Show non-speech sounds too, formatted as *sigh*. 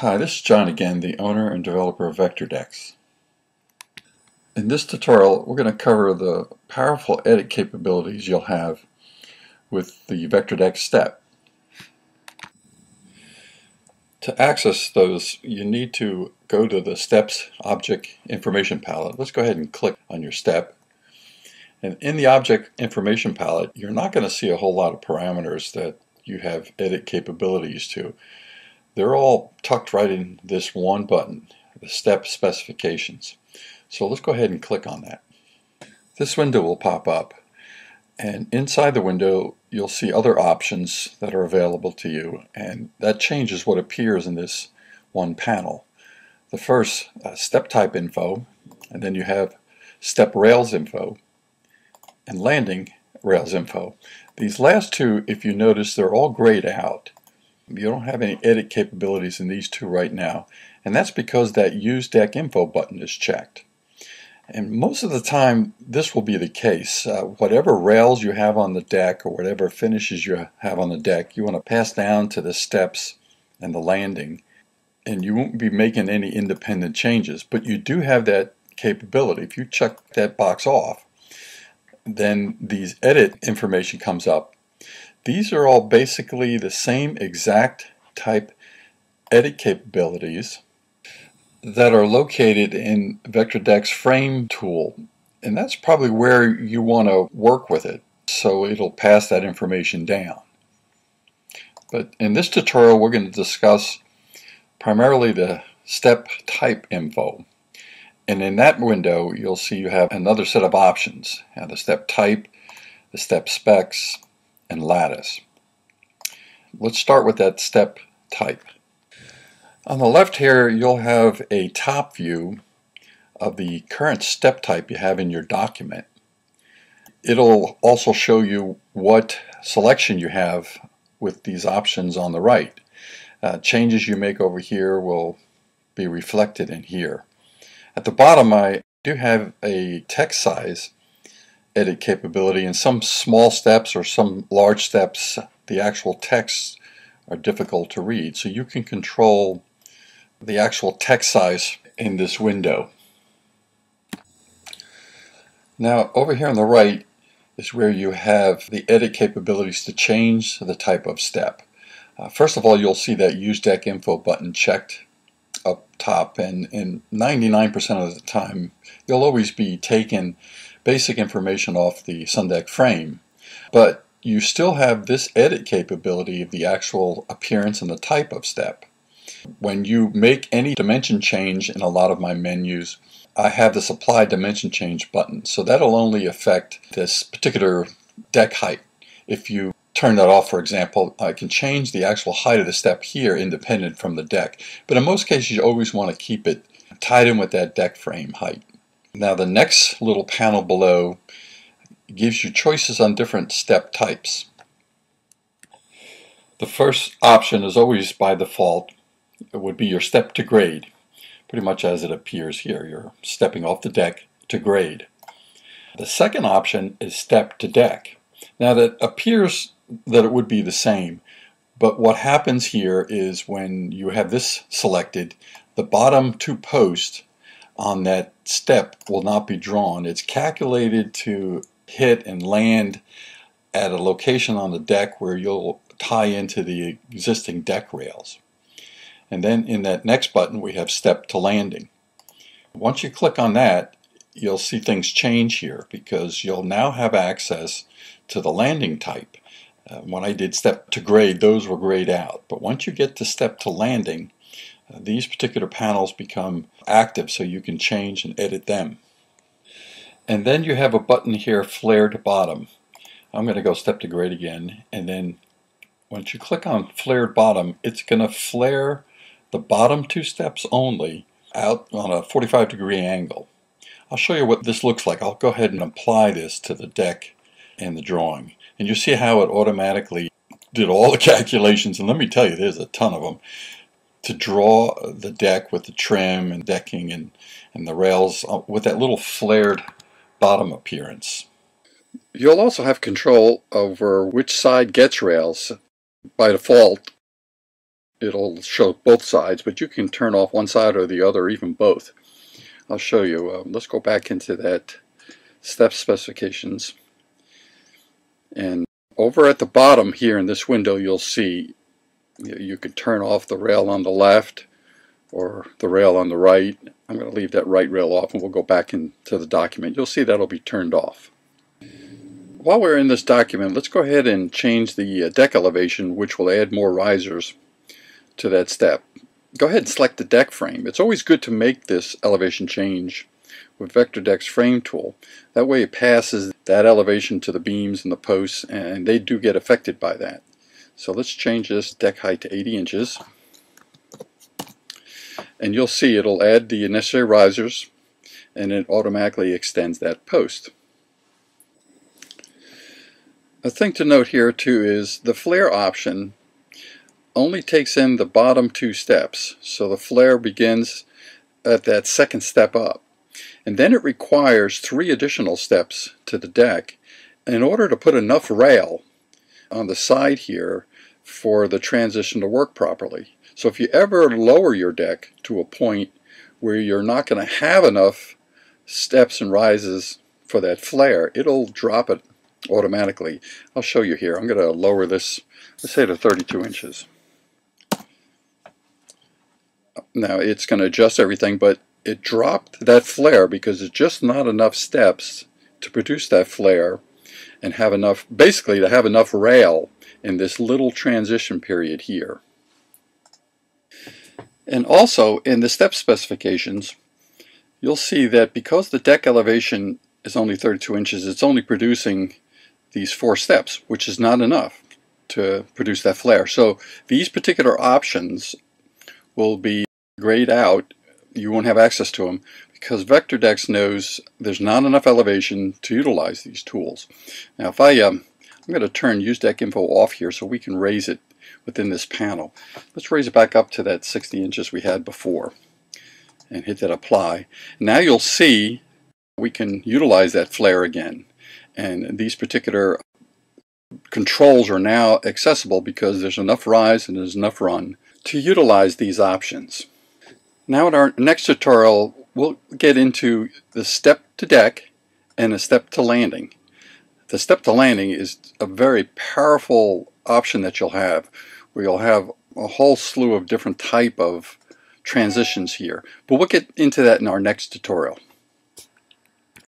Hi, this is John again, the owner and developer of VectorDecks. In this tutorial, we're going to cover the powerful edit capabilities you'll have with the VectorDeck step. To access those, you need to go to the Steps Object Information Palette. Let's go ahead and click on your step. And in the Object Information Palette, you're not going to see a whole lot of parameters that you have edit capabilities to. They're all tucked right in this one button, the step specifications. So let's go ahead and click on that. This window will pop up and inside the window you'll see other options that are available to you and that changes what appears in this one panel. The first, uh, step type info, and then you have step rails info and landing rails info. These last two, if you notice, they're all grayed out. You don't have any edit capabilities in these two right now, and that's because that Use Deck Info button is checked. And most of the time, this will be the case. Uh, whatever rails you have on the deck or whatever finishes you have on the deck, you want to pass down to the steps and the landing, and you won't be making any independent changes. But you do have that capability. If you check that box off, then these edit information comes up these are all basically the same exact type edit capabilities that are located in VectorDeck's frame tool. And that's probably where you want to work with it so it'll pass that information down. But in this tutorial we're going to discuss primarily the step type info. And in that window you'll see you have another set of options. Have the step type, the step specs, and lattice. Let's start with that step type. On the left here you'll have a top view of the current step type you have in your document. It'll also show you what selection you have with these options on the right. Uh, changes you make over here will be reflected in here. At the bottom I do have a text size edit capability. And some small steps or some large steps, the actual texts are difficult to read. So you can control the actual text size in this window. Now over here on the right is where you have the edit capabilities to change the type of step. Uh, first of all, you'll see that Use Deck Info button checked up top, and 99% of the time, you'll always be taken basic information off the Sundeck frame, but you still have this edit capability of the actual appearance and the type of step. When you make any dimension change in a lot of my menus, I have this apply dimension change button. So that'll only affect this particular deck height. If you turn that off, for example, I can change the actual height of the step here independent from the deck. But in most cases, you always want to keep it tied in with that deck frame height. Now the next little panel below gives you choices on different step types. The first option is always by default. It would be your step to grade, pretty much as it appears here. You're stepping off the deck to grade. The second option is step to deck. Now that appears that it would be the same, but what happens here is when you have this selected, the bottom two posts on that step will not be drawn. It's calculated to hit and land at a location on the deck where you'll tie into the existing deck rails. And then in that next button we have step to landing. Once you click on that, you'll see things change here because you'll now have access to the landing type. Uh, when I did step to grade, those were grayed out. But once you get to step to landing, these particular panels become active so you can change and edit them. And then you have a button here, flare to bottom. I'm going to go step to grade again and then once you click on flared bottom it's going to flare the bottom two steps only out on a 45 degree angle. I'll show you what this looks like. I'll go ahead and apply this to the deck and the drawing. And you see how it automatically did all the *laughs* calculations and let me tell you there's a ton of them to draw the deck with the trim and decking and, and the rails uh, with that little flared bottom appearance. You'll also have control over which side gets rails. By default, it'll show both sides, but you can turn off one side or the other, even both. I'll show you. Uh, let's go back into that step specifications. And over at the bottom here in this window, you'll see you can turn off the rail on the left or the rail on the right. I'm going to leave that right rail off and we'll go back into the document. You'll see that'll be turned off. While we're in this document, let's go ahead and change the uh, deck elevation, which will add more risers to that step. Go ahead and select the deck frame. It's always good to make this elevation change with VectorDeck's frame tool. That way it passes that elevation to the beams and the posts and they do get affected by that. So let's change this deck height to 80 inches and you'll see it'll add the necessary risers and it automatically extends that post. A thing to note here too is the flare option only takes in the bottom two steps. So the flare begins at that second step up. And then it requires three additional steps to the deck in order to put enough rail on the side here for the transition to work properly. So if you ever lower your deck to a point where you're not going to have enough steps and rises for that flare, it'll drop it automatically. I'll show you here. I'm going to lower this, let's say to 32 inches. Now it's going to adjust everything, but it dropped that flare because it's just not enough steps to produce that flare and have enough, basically to have enough rail in this little transition period here. And also in the step specifications, you'll see that because the deck elevation is only 32 inches, it's only producing these four steps, which is not enough to produce that flare. So these particular options will be grayed out you won't have access to them because VectorDeck knows there's not enough elevation to utilize these tools. Now if I, um, I'm going to turn Use Deck Info off here so we can raise it within this panel. Let's raise it back up to that 60 inches we had before and hit that apply. Now you'll see we can utilize that flare again and these particular controls are now accessible because there's enough rise and there's enough run to utilize these options. Now in our next tutorial, we'll get into the step to deck and a step to landing. The step to landing is a very powerful option that you'll have where you'll have a whole slew of different type of transitions here. But we'll get into that in our next tutorial.